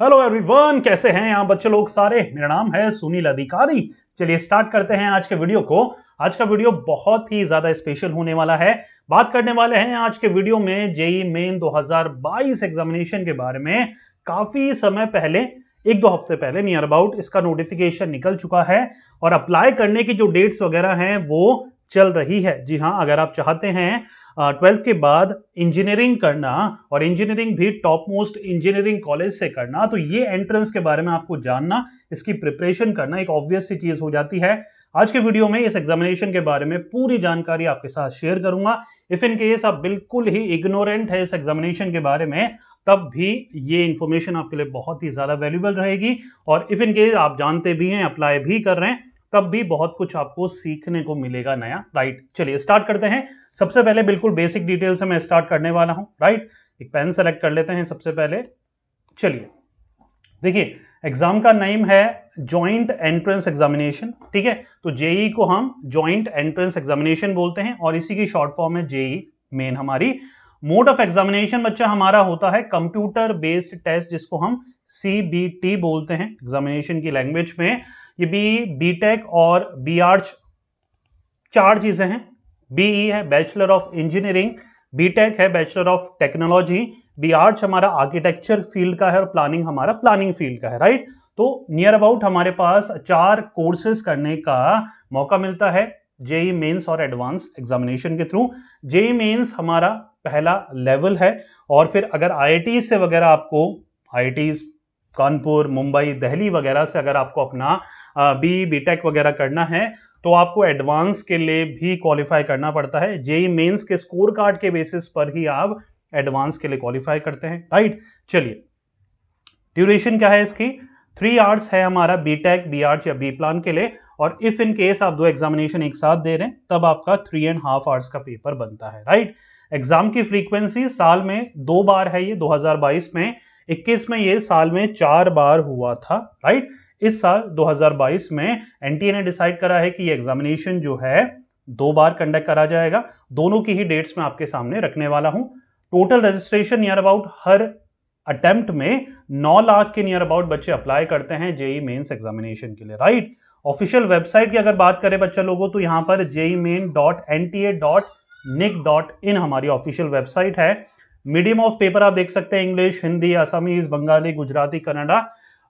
Hello everyone कैसे हैं आप बच्चे लोग सारे? मेरा नाम है सुनील अधिकारी। चलिए स्टार्ट करते हैं आज के वीडियो को। आज का वीडियो बहुत ही ज़्यादा स्पेशल होने वाला है। बात करने वाले हैं आज के वीडियो में जेई मेन 2022 एग्जामिनेशन के बारे में। काफ़ी समय पहले, एक दो हफ़्ते पहले नियर अबाउट इसका नोटिफिकेशन निकल चुका है। और अप्लाई करने की जो डेट्स वगैरह हैं, वो चल रही है। जी हाँ अगर आप चाहते हैं ट्वेल्थ के बाद इंजीनियरिंग करना और इंजीनियरिंग भी टॉप मोस्ट इंजीनियरिंग कॉलेज से करना तो ये एंट्रेंस के बारे में आपको जानना, इसकी प्रिपरेशन करना एक ऑब्वियस सी चीज़ हो जाती है। आज के वीडियो में इस एग्जामिनेशन के बारे में पूरी जानकारी आपके साथ शेयर करूँगा। इफ़ इन केस आप बिल्कुल ही इग्नोरेंट है इस एग्जामिनेशन के बारे में, तब भी ये इंफॉर्मेशन आपके लिए बहुत ही ज़्यादा वैल्यूबल रहेगी। और इफ़ इन केस आप जानते भी हैं अप्लाई भी कर रहे हैं तब भी बहुत कुछ आपको सीखने को मिलेगा नया राइट चलिए स्टार्ट करते हैं। सबसे पहले बिल्कुल बेसिक डिटेल से मैं स्टार्ट करने वाला हूँ राइट एक पेन सेलेक्ट कर लेते हैं सबसे पहले। चलिए, देखिए एग्ज़ाम का नेम है जॉइंट एंट्रेंस एग्जामिनेशन ठीक है? तो जेई को हम जॉइंट एंट्रेंस एग्जामिनेशन बोलते हैं और इसी की शॉर्ट फॉर्म है जेई मेन हमारी। मोड ऑफ़ एग्जामिनेशन बच्चा हमारा होता है कंप्यूटर बेस्ड टेस्ट जिसको हम सीबीटी बोलते हैं एग्जामिनेशन की लैंग्वेज में। ये बी बी टेक और बी आर्च चार चीज़ें हैं। बीई है bachelor of engineering B tech है bachelor of technology B arch हमारा आर्किटेक्चर फ़ील्ड का है और प्लानिंग हमारा प्लानिंग फ़ील्ड का है राइट तो नियर अबाउट हमारे पास चार कोर्सेज करने का मौका मिलता है जेई मेंस और एडवांस एग्जामिनेशन के थ्रू जेई मेंस हमारा पहला लेवल है और फिर अगर आईआईटी से वगैरह आपको आई कानपुर, मुंबई, दिल्ली वगैरह से अगर आपको अपना बी बीटेक वगैरह करना है तो आपको एडवांस के लिए भी क्वालिफाई करना पड़ता है। जेई मेंस के स्कोर कार्ड के बेसिस पर ही आप एडवांस के लिए क्वालिफाई करते हैं। राइट चलिए। ड्यूरेशन क्या है इसकी? थ्री आवर्स है हमारा बी टेक बी आर्ट्स या बी प्लान के लिए और इफ़ इन केस आप दो एग्जामिनेशन एक साथ दे रहे हैं, तब आपका थ्री एंड हाफ़ आवर्स का पेपर बनता है। राइट एग्ज़ाम की फ्रीक्वेंसी साल में दो बार है ये 2022 में 21 में ये साल में चार बार हुआ था राइट इस साल 2022 में एनटीए ने डिसाइड करा है कि ये एग्जामिनेशन जो है, दो बार कंडक्ट करा जाएगा। दोनों की ही डेट्स में आपके सामने रखने वाला हूँ। टोटल रजिस्ट्रेशन नियर अबाउट हर अटेम्प्ट में 9 लाख के नियर अबाउट बच्चे अप्लाई करते हैं जेई मेन्स एग्जामिनेशन के लिए राइट ऑफिशियल वेबसाइट की अगर बात करें बच्चा लोगों तो यहाँ पर JEE Main dot N T A dot nic dot in हमारी ऑफिशियल वेबसाइट है। मीडियम ऑफ़ पेपर आप देख सकते हैं, इंग्लिश, हिंदी असमीज बंगाली, गुजराती, कन्नडा।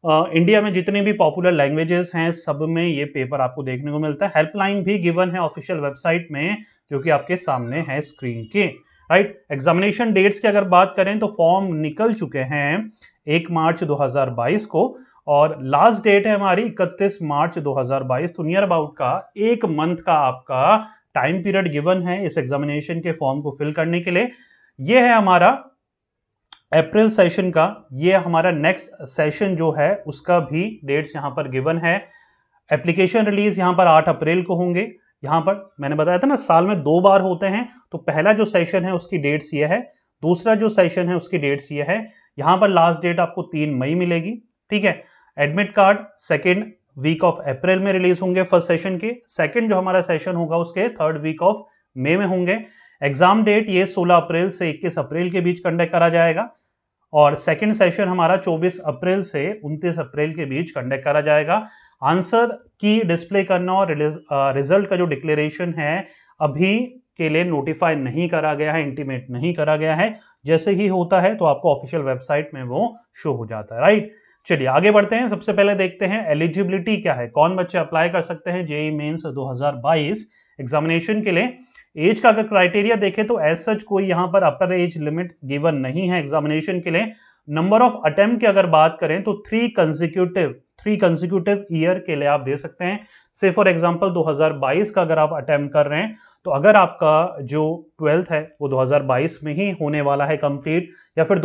इंडिया में जितने भी पॉपुलर लैंग्वेजेस हैं, सब में ये पेपर आपको देखने को मिलता है। हेल्पलाइन भी गिवन है ऑफिशियल वेबसाइट में, जो कि आपके सामने है स्क्रीन के। राइट एग्जामिनेशन डेट्स की अगर बात करें तो फॉर्म निकल चुके हैं एक मार्च 2022 को, और लास्ट डेट है हमारी 31 मार्च 2022 तो नियर अबाउट का, एक मंथ का आपका टाइम पीरियड गिवन है इस एग्जामिनेशन के फॉर्म को फिल करने के लिए। यह है हमारा अप्रैल सेशन का, ये हमारा नेक्स्ट सेशन जो है, उसका भी डेट्स यहाँ पर गिवन है। एप्लीकेशन रिलीज़ यहाँ पर 8 अप्रैल को होंगे। यहाँ पर मैंने बताया था ना, साल में दो बार होते हैं तो पहला जो सेशन है, उसकी डेट्स ये है। दूसरा जो सेशन है, उसकी डेट्स ये है। यहाँ पर लास्ट डेट आपको तीन मई मिलेगी, ठीक है? Admit card second week of April में रिलीज़ होंगे फ़र्स्ट सेशन के। सेकेंड जो हमारा सेशन होगा, उसके थर्ड वीक ऑफ़ मे में होंगे। एग्ज़ाम डेट ये 16 अप्रैल से 21 अप्रैल के बीच कंडक्ट करा जाएगा और सेकेंड सेशन हमारा 24 अप्रैल से 29 अप्रैल के बीच कंडक्ट करा जाएगा। आंसर की डिस्प्ले करना और रिज़ल्ट का जो डिक्लेरेशन है, अभी के लिए नोटिफाई नहीं करा गया है इंटीमेट नहीं करा गया है। जैसे ही होता है तो आपको ऑफिशियल वेबसाइट में वो शो हो जाता है राइट चलिए आगे बढ़ते हैं। सबसे पहले देखते हैं एलिजिबिलिटी क्या है? कौन बच्चे अप्लाई कर सकते हैं? जेई मेन्स 2022 एग्जामिनेशन के लिए एज का अगर क्राइटेरिया देखें तो एज सच कोई यहाँ पर अपर एज लिमिट गिवन नहीं है एग्जामिनेशन के लिए। नंबर ऑफ़ अटेम्प्ट की अगर बात करें तो three consecutive three consecutive year के लिए आप दे सकते हैं। से फॉर एग्जांपल 2022 का अगर आप अटेम्प्ट कर रहे हैं तो अगर आपका जो ट्वेल्थ है वो 2022 में ही होने वाला है कंप्लीट या फिर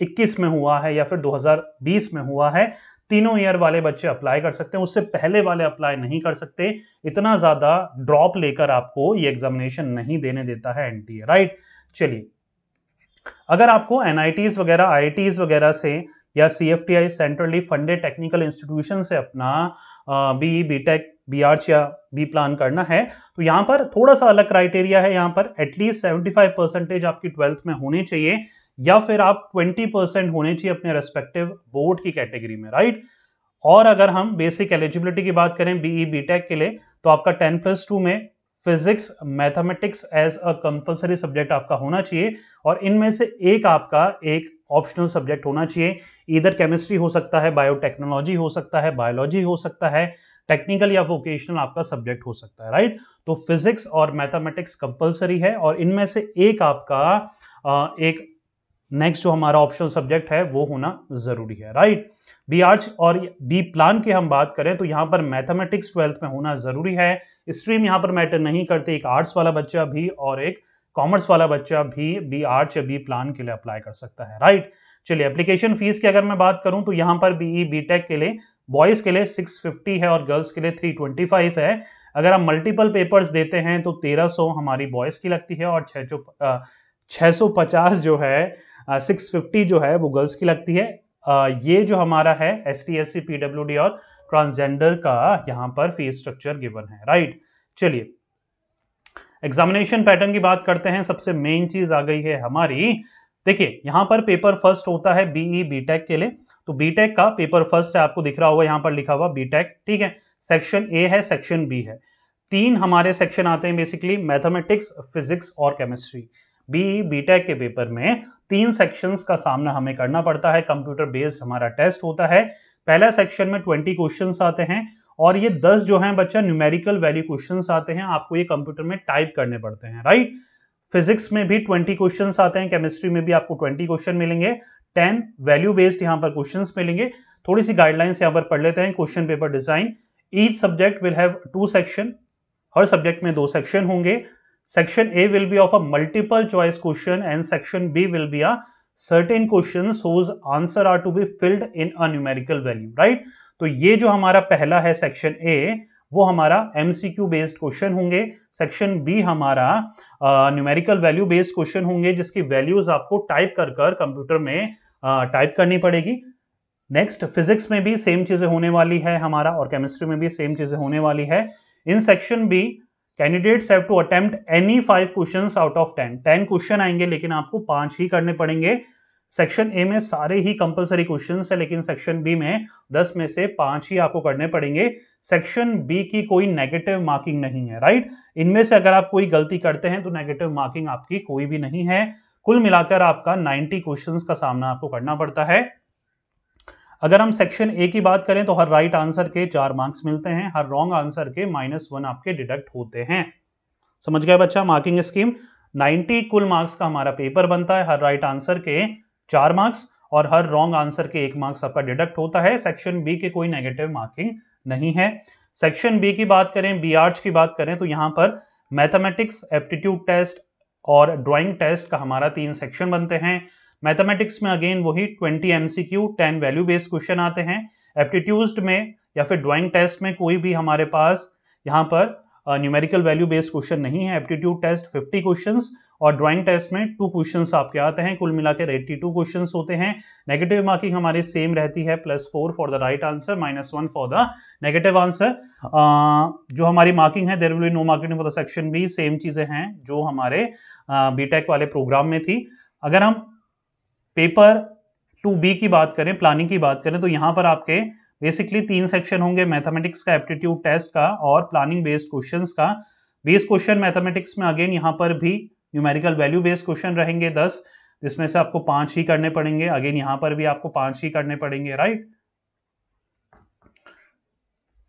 2021 में हुआ है या फिर 2020 में हुआ है, तीनों ईयर वाले बच्चे अप्लाई कर सकते हैं। उससे पहले वाले अप्लाई नहीं कर सकते। इतना ज़्यादा ड्रॉप लेकर आपको ये एग्जामिनेशन नहीं देने देता है एनटीए राइट चलिए। अगर आपको एनआईटीज वगैरह आईआईटीज वगैरह से या C F T I centrally funded technical institution से अपना B B tech B arch या बी प्लान करना है तो यहाँ पर थोड़ा सा अलग क्राइटेरिया है। यहाँ पर एटलीस्ट 75 परसेंटेज आपकी ट्वेल्थ में होने चाहिए। या फिर आप 20 परसेंट होने चाहिए अपने रेस्पेक्टिव बोर्ड की कैटेगरी में राइट और अगर हम बेसिक एलिजिबिलिटी की बात करें बीई बीटेक e, के लिए तो आपका टेन प्लस टू में physics mathematics as a compulsory subject आपका होना चाहिए और इनमें से एक आपका एक ऑप्शनल सब्जेक्ट होना चाहिए। इधर केमिस्ट्री हो सकता है बायोटेक्नोलॉजी हो सकता है बायोलॉजी हो सकता है टेक्निकल या वोकेशनल आपका सब्जेक्ट हो सकता है राइट तो फिजिक्स और मैथमेटिक्स कंपलसरी है और इनमें से एक आपका एक नेक्स्ट जो हमारा ऑप्शनल सब्जेक्ट है वो होना ज़रूरी है राइट बी आर्ट्स और बी प्लान की हम बात करें तो यहाँ पर मैथमेटिक्स ट्वेल्थ में होना ज़रूरी है। स्ट्रीम यहाँ पर मैटर नहीं करते एक आर्ट्स वाला बच्चा भी और एक कॉमर्स वाला बच्चा भी बी आर्ट्स या बी प्लान के लिए अप्लाई कर सकता है राइट चलिए एप्लीकेशन फ़ीस की अगर मैं बात करूँ तो यहाँ पर बीई बीटेक e, के लिए बॉयज़ के लिए 650 है और गर्ल्स के लिए 325 है। अगर हम मल्टीपल पेपर्स देते हैं तो 1300 हमारी बॉयज़ की लगती है और छह सौ पचास जो है सिक्स फिफ्टी जो है वो गर्ल्स की लगती है। आ, ये जो हमारा है S T S C PW D और ट्रांसजेंडर का यहाँ पर फ़ीस स्ट्रक्चर गिवन है राइट चलिए एग्जामिनेशन पैटर्न की बात करते हैं। सबसे मेन चीज़ आ गई है हमारी। देखिए यहाँ पर पेपर फ़र्स्ट होता है बीई बीटेक e, के लिए। तो बीटेक का पेपर फ़र्स्ट है आपको दिख रहा होगा यहाँ पर लिखा हुआ बीटेक ठीक है? सेक्शन ए है सेक्शन बी है। तीन हमारे सेक्शन आते हैं बेसिकली मैथमेटिक्स फिजिक्स और केमिस्ट्री बीई बीटेक के पेपर में तीन सेक्शंस का सामना हमें करना पड़ता है। कंप्यूटर बेस्ड हमारा टेस्ट होता है। पहला सेक्शन में ट्वेंटी क्वेश्चन आते हैं और ये दस जो है बच्चा न्यूमेरिकल वैल्यू क्वेश्चन आते हैं। आपको ये कंप्यूटर में टाइप करने पड़ते हैं राइट फिजिक्स में भी ट्वेंटी क्वेश्चन आते हैं। केमिस्ट्री में भी आपको ट्वेंटी क्वेश्चन मिलेंगे। टेन वैल्यू बेस्ड यहाँ पर क्वेश्चन मिलेंगे। थोड़ी सी गाइडलाइंस यहाँ पर पढ़ लेते हैं। Question paper design each subject will have two section her subject में दो सेक्शन होंगे। Section A will be of a multiple choice question and section B will be a certain questions whose answer are to be filled in a numerical value, right? तो ये जो हमारा पहला है section A वो हमारा MCQ based question होंगे। Section B हमारा न्यूमेरिकल वैल्यू बेस्ड क्वेश्चन होंगे जिसकी वैल्यूज़ आपको टाइप कर कर कंप्यूटर में टाइप uh, करनी पड़ेगी। नेक्स्ट फिजिक्स में भी सेम चीज़ें होने वाली है हमारा और केमिस्ट्री में भी सेम चीज़ें होने वाली है। In section B candidates have to attempt any five question out of ten ten question आएँगे, लेकिन आपको पाँच ही करने पड़ेंगे. सेक्शन ए में सारे ही कंपलसरी क्वेश्चन है, लेकिन सेक्शन बी में दस में से पाँच ही आपको करने पड़ेंगे. सेक्शन बी की कोई नेगेटिव मार्किंग नहीं है राइट इनमें से अगर आप कोई गलती करते हैं तो नेगेटिव मार्किंग आपकी कोई भी नहीं है. कुल मिलाकर आपका 90 क्वेश्चंस का सामना आपको करना पड़ता है. अगर हम सेक्शन ए की बात करें तो हर राइट right आंसर के चार मार्क्स मिलते हैं, हर रॉन्ग आंसर के माइनस वन आपके डिडक्ट होते हैं। समझ गए बच्चा मार्किंग स्कीम 90 कुल मार्क्स का हमारा पेपर बनता है, हर राइट right आंसर के चार मार्क्स और हर रॉन्ग आंसर के एक मार्क्स आपका डिडक्ट होता है। सेक्शन बी के कोई नेगेटिव मार्किंग नहीं है। सेक्शन बी की बात करें बी आर्ट्स की बात करें तो यहाँ पर मैथमेटिक्स एप्टीट्यूड टेस्ट और ड्राइंग टेस्ट का हमारा तीन सेक्शन बनते हैं। मैथमेटिक्स में अगेन वही 20 एमसीक्यू 10 वैल्यू बेस्ड क्वेश्चन आते हैं। एप्टीट्यूड में या फिर ड्राइंग टेस्ट में कोई भी हमारे पास यहाँ पर न्यूमेरिकल वैल्यू बेस्ड क्वेश्चन नहीं है। एप्टीट्यूड टेस्ट 50 क्वेश्चंस और ड्राइंग टेस्ट में टू क्वेश्चंस आपके आते हैं। कुल मिलाकर 82 क्वेश्चंस होते हैं। नेगेटिव मार्किंग हमारी सेम रहती है। Plus four for the right answer minus one for the negative answer जो हमारी मार्किंग है there will no marking for the section B same चीज़ें हैं जो हमारे बी बीटेक वाले प्रोग्राम में थी। अगर हम पेपर टू बी की बात करें प्लानिंग की बात करें तो यहाँ पर आपके बेसिकली तीन सेक्शन होंगे मैथमेटिक्स का एप्टीट्यूड टेस्ट का और प्लानिंग बेस्ड क्वेश्चन का। बेस क्वेश्चन मैथमेटिक्स में अगेन यहाँ पर भी न्यूमेरिकल वैल्यू बेस्ड क्वेश्चन रहेंगे दस, जिसमें से आपको पाँच ही करने पड़ेंगे। अगेन यहाँ पर भी आपको पाँच ही करने पड़ेंगे राइट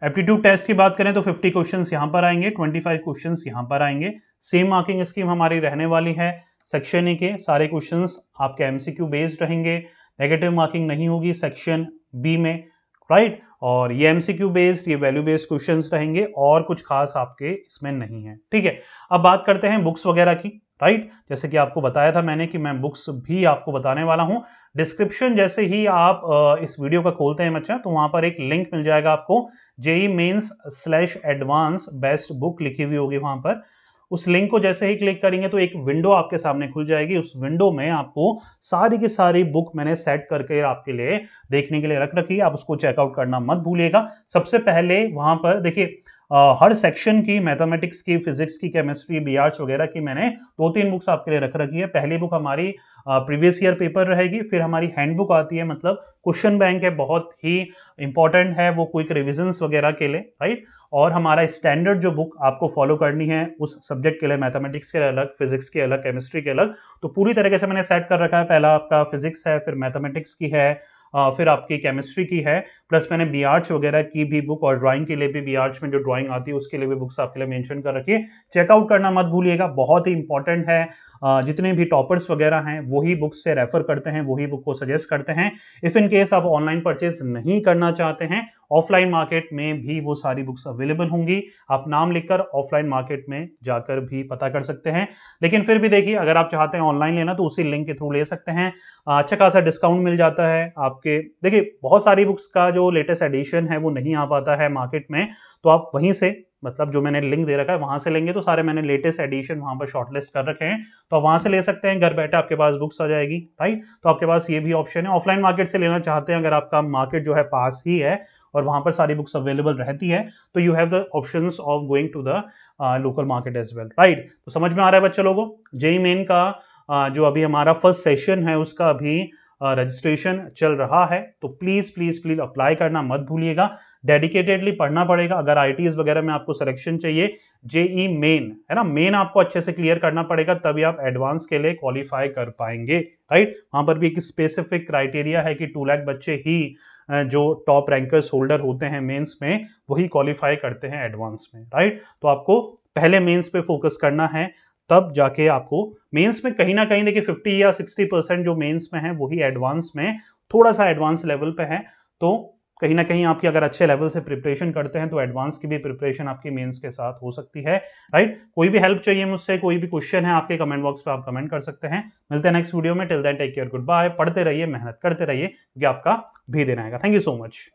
एप्टीट्यूड टेस्ट की बात करें तो 50 क्वेश्चंस यहाँ पर आएँगे 25 क्वेश्चंस यहाँ पर आएँगे। सेम मार्किंग स्कीम हमारी रहने वाली है। सेक्शन ए के सारे क्वेश्चंस आपके एमसीक्यू बेस्ड रहेंगे। नेगेटिव मार्किंग नहीं होगी सेक्शन बी में राइट right? और ये एमसीक्यू बेस्ड ये वैल्यू बेस्ड क्वेश्चंस रहेंगे और कुछ खास आपके इसमें नहीं है। ठीक है, अब बात करते हैं बुक्स वगैरह की राइट right? जैसे कि आपको बताया था मैंने कि मैं बुक्स भी आपको बताने वाला हूँ। डिस्क्रिप्शन जैसे ही आप इस वीडियो का खोलते हैं बच्चा तो वहाँ पर एक लिंक मिल जाएगा आपको। JEE mains slash advance best book लिखी हुई होगी वहाँ पर। उस लिंक को जैसे ही क्लिक करेंगे तो एक विंडो आपके सामने खुल जाएगी। उस विंडो में आपको सारी की सारी बुक मैंने सेट करके आपके लिए देखने के लिए रख रखी है। आप उसको चेकआउट करना मत भूलिएगा। सबसे पहले वहाँ पर देखिए हर सेक्शन की मैथमेटिक्स की फिजिक्स की केमिस्ट्री बी वगैरह की मैंने दो तीन बुक्स आपके लिए रख रखी है। पहली बुक हमारी प्रीवियस ईयर पेपर रहेगी, फिर हमारी हैंडबुक आती है मतलब क्वेश्चन बैंक है, बहुत ही इंपॉर्टेंट है वो क्विक रिविजन्स वगैरह के लिए राइट और हमारा स्टैंडर्ड जो बुक आपको फॉलो करनी है, उस सब्जेक्ट के लिए मैथमेटिक्स के लिए अलग फिजिक्स के अलग केमिस्ट्री के अलग तो पूरी तरीके से मैंने सेट कर रखा है। पहला आपका फिजिक्स है, फिर मैथमेटिक्स की है फिर आपकी केमिस्ट्री की है। प्लस मैंने बी आर्च वगैरह की भी बुक और ड्राइंग के लिए भी बी आर्च में जो ड्राइंग आती है, उसके लिए भी बुक्स आपके लिए मेंशन कर रखिए चेकआउट करना मत भूलिएगा, बहुत ही इंपॉर्टेंट है। जितने भी टॉपर्स वगैरह हैं, वही बुक्स से रेफर करते हैं, वही बुक को सजेस्ट करते हैं। इफ़ इन केस आप ऑनलाइन परचेज नहीं करना चाहते हैं ऑफलाइन मार्केट में भी वो सारी बुक्स अवेलेबल होंगी। आप नाम लिखकर ऑफलाइन मार्केट में जाकर भी पता कर सकते हैं। लेकिन फिर भी देखिए, अगर आप चाहते हैं ऑनलाइन लेना तो उसी लिंक के थ्रू ले सकते हैं। अच्छा खासा डिस्काउंट मिल जाता है। आपके देखिए बहुत सारी बुक्स का जो लेटेस्ट एडिशन है वो नहीं आ पाता है मार्केट में तो आप वहीं से मतलब जो मैंने लिंक दे रखा है वहाँ से लेंगे तो सारे मैंने लेटेस्ट एडिशन वहाँ पर शॉर्टलिस्ट कर रखे हैं तो आप वहाँ से ले सकते हैं घर बैठे आपके पास बुक्स आ जाएगी राइट तो आपके पास ये भी ऑप्शन है। ऑफलाइन मार्केट से लेना चाहते हैं अगर आपका मार्केट जो है पास ही है और वहाँ पर सारी बुक्स अवेलेबल रहती है तो you have the option of going to the local market as well right तो समझ में आ रहा है बच्चे लोगों? जेई मेन का uh, जो अभी हमारा फ़र्स्ट सेशन है उसका अभी रजिस्ट्रेशन चल रहा है तो प्लीज़ प्लीज़ प्लीज़ अप्लाई करना मत भूलिएगा। डेडिकेटेडली पढ़ना पड़ेगा। अगर आई वगैरह में आपको सिलेक्शन चाहिए जेई मेन है ना? मेन आपको अच्छे से क्लियर करना पड़ेगा, तभी आप एडवांस के लिए क्वालिफाई कर पाएँगे राइट वहाँ पर भी एक स्पेसिफिक क्राइटेरिया है कि टू लाख बच्चे ही जो टॉप रैंकर्स होल्डर होते हैं मेंस में, वही क्वालिफाई करते हैं एडवांस में राइट तो आपको पहले मेंस पे फोकस करना है तब जाके आपको मेंस में कहीं ना कहीं देखिए 50 या 60 परसेंट जो मेंस में है, वही एडवांस में थोड़ा सा एडवांस लेवल पे है। तो कहीं ना कहीं आपकी अगर अच्छे लेवल से प्रिपरेशन करते हैं तो एडवांस की भी प्रिपरेशन आपकी मेंस के साथ हो सकती है राइट कोई भी हेल्प चाहिए मुझसे, कोई भी क्वेश्चन है आपके कमेंट बॉक्स पे आप कमेंट कर सकते हैं। मिलते हैं नेक्स्ट वीडियो में। Till then take care goodbye पढ़ते रहिए, मेहनत करते रहिए, क्योंकि आपका भी देना है थैंक यू सो मच